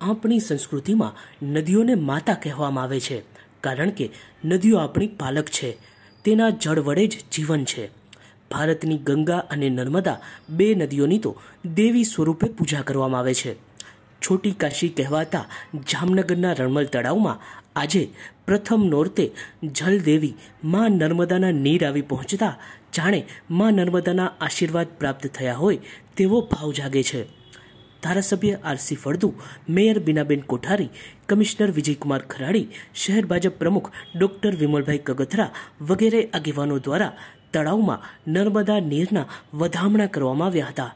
આપણી સંસ્કૃતિમાં નદીઓને માતા કહેવામાં આવે છે, કારણ કે નદીઓ આપણી પાલક છે. તેના જળ વડે જ જીવન છે. ભારતની ગંગા અને નર્મદા બે નદીઓની તો દેવી સ્વરૂપે પૂજા કરવામાં આવે છે. છોટી કાશી કહેવાતા જામનગરના રણમલ તળાવમાં આજે પ્રથમ નોરતે જલદેવી મા નર્મદાના નીર આવી પહોંચતા જાણે મા નર્મદાના આશીર્વાદ પ્રાપ્ત થયા હોય તેવો ભાવ જાગે છે. ધારાસભ્ય RC Faldu, mayor Binaben Kothari, commissioner Vijaykumar Kharadi, શહેર ભાજપ પ્રમુખ ડોક્ટર વિમલભાઈ કગથરા વગેરે આગેવાનો દ્વારા તળાવમાં નર્મદા નીરના વધામણા કરવામાં આવ્યા હતા.